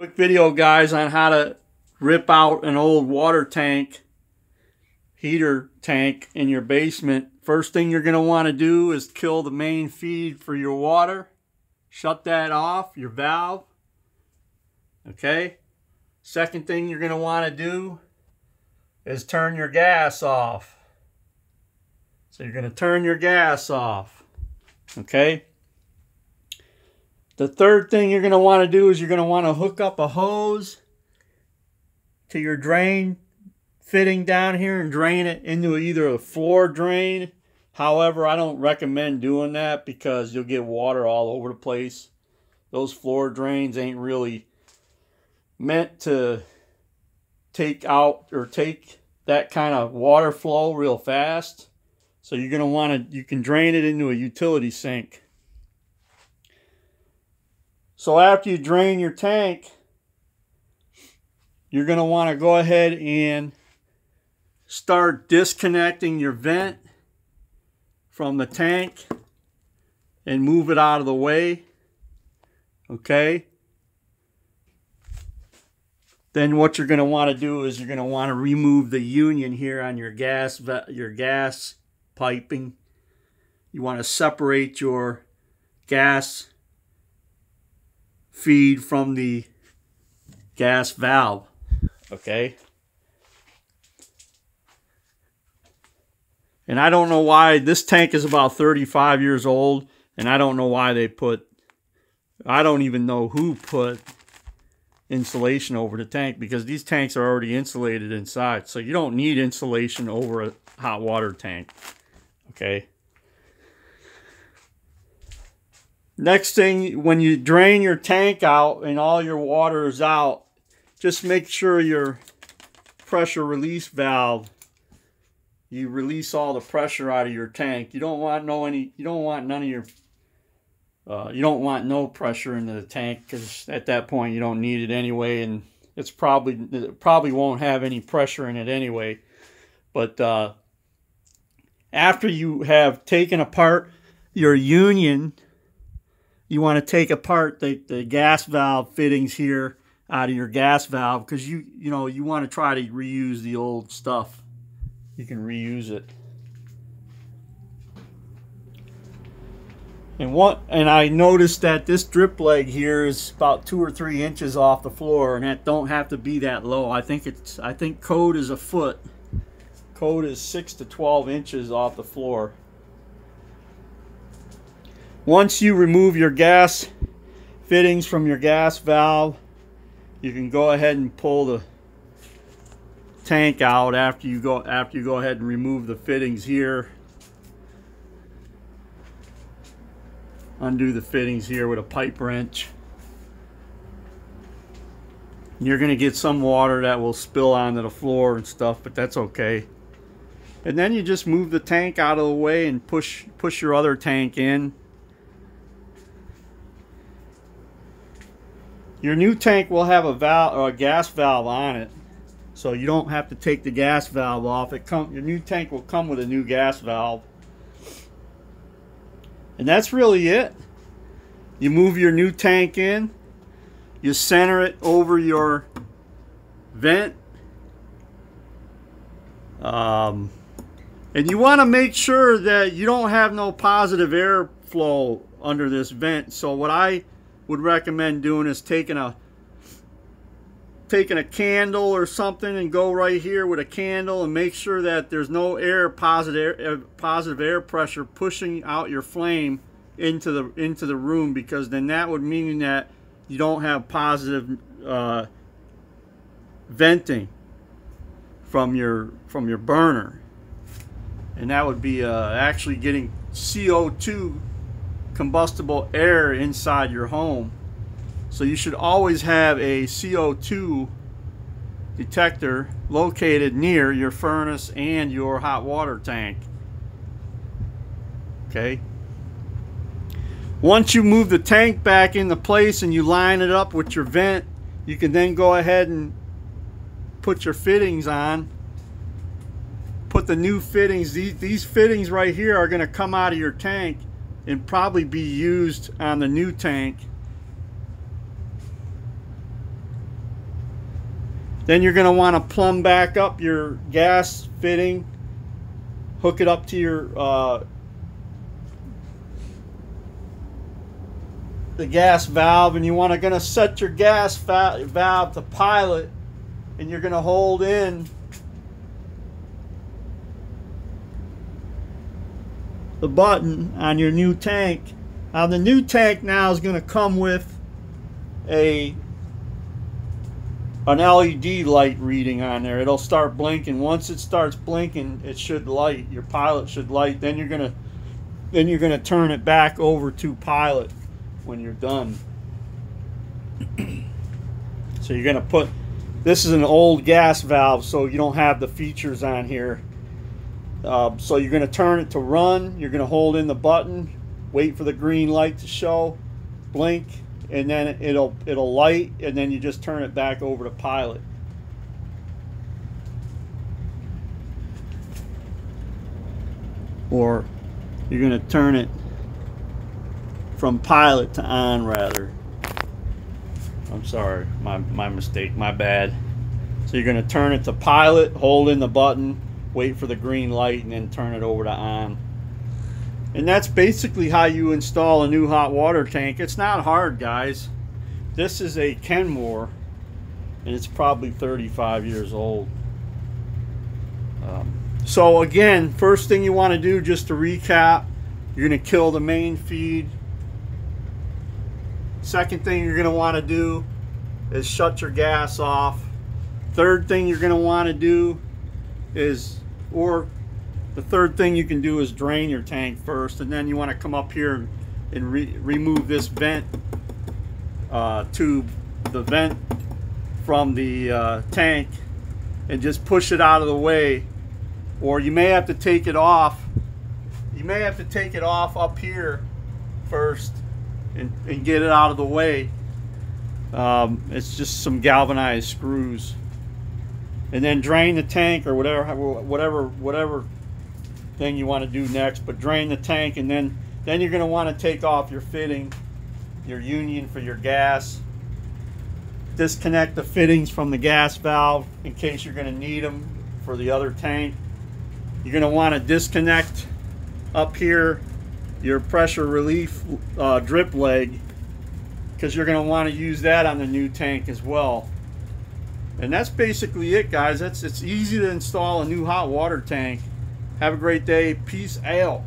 Quick video, guys, on how to rip out an old water tank, heater tank in your basement. First thing you're going to want to do is kill the main feed for your water. Shut that off, your valve. Okay? Second thing you're going to want to do is turn your gas off. So you're going to turn your gas off. Okay? The third thing you're going to want to do is you're going to want to hook up a hose to your drain fitting down here and drain it into either a floor drain. However, I don't recommend doing that because you'll get water all over the place. Those floor drains ain't really meant to take out or take that kind of water flow real fast. So you're going to want to, you can drain it into a utility sink. So after you drain your tank, you're going to want to go ahead and start disconnecting your vent from the tank and move it out of the way. Okay. Then what you're going to want to do is you're going to want to remove the union here on your gas your gas piping. You want to separate your gas feed from the gas valve. Okay. And I don't know why this tank is about 35 years old and I don't know why they put I don't even know who put insulation over the tank because these tanks are already insulated inside. So you don't need insulation over a hot water tank. Okay. Next thing, when you drain your tank out and all your water is out, just make sure your pressure release valve, you release all the pressure out of your tank. You don't want no any, you don't want none of your, uh, you don't want no pressure into the tank because at that point you don't need it anyway, and it's probably it probably won't have any pressure in it anyway. But uh, after you have taken apart your union you want to take apart the, the gas valve fittings here out of your gas valve because you you know you want to try to reuse the old stuff. You can reuse it. And what and I noticed that this drip leg here is about two or three inches off the floor and that don't have to be that low. I think it's I think code is a foot. Code is six to 12 inches off the floor once you remove your gas fittings from your gas valve, you can go ahead and pull the tank out after you go after you go ahead and remove the fittings here. Undo the fittings here with a pipe wrench. You're going to get some water that will spill onto the floor and stuff, but that's okay. And then you just move the tank out of the way and push push your other tank in. Your new tank will have a valve or a gas valve on it. So you don't have to take the gas valve off. It come your new tank will come with a new gas valve. And that's really it. You move your new tank in. You center it over your vent. Um, and you want to make sure that you don't have no positive airflow under this vent. So what I would recommend doing is taking a taking a candle or something and go right here with a candle and make sure that there's no air positive air, positive air pressure pushing out your flame into the into the room because then that would mean that you don't have positive uh, venting from your from your burner. And that would be uh, actually getting CO2 combustible air inside your home. So you should always have a CO2 detector located near your furnace and your hot water tank. Okay. Once you move the tank back into place and you line it up with your vent, you can then go ahead and put your fittings on. Put the new fittings, these, these fittings right here are going to come out of your tank and probably be used on the new tank. Then you're going to want to plumb back up your gas fitting, hook it up to your uh, the gas valve, and you want to going to set your gas valve to pilot, and you're going to hold in the button on your new tank. Now the new tank now is going to come with a an LED light reading on there. It'll start blinking. Once it starts blinking, it should light. Your pilot should light. Then you're gonna then you're gonna turn it back over to pilot when you're done. so you're gonna put this is an old gas valve, so you don't have the features on here. Uh, so you're going to turn it to run. You're going to hold in the button, wait for the green light to show, blink, and then it'll it'll light, and then you just turn it back over to pilot. Or you're going to turn it from pilot to on rather. I'm sorry, my, my mistake, my bad. So you're going to turn it to pilot, hold in the button, wait for the green light, and then turn it over to on. And that's basically how you install a new hot water tank. It's not hard, guys. This is a Kenmore, and it's probably 35 years old. Um, so again, first thing you want to do, just to recap, you're going to kill the main feed. Second thing you're going to want to do is shut your gas off. Third thing you're going to want to do is or the third thing you can do is drain your tank first and then you want to come up here and re remove this vent uh, tube the vent from the uh, tank and just push it out of the way. Or you may have to take it off you may have to take it off up here first and, and get it out of the way. Um, it's just some galvanized screws and then drain the tank or whatever whatever whatever thing you want to do next but drain the tank and then then you're going to want to take off your fitting your union for your gas. Disconnect the fittings from the gas valve in case you're going to need them for the other tank. You're going to want to disconnect up here your pressure relief uh, drip leg because you're going to want to use that on the new tank as well and that's basically it, guys. That's It's easy to install a new hot water tank. Have a great day. Peace out.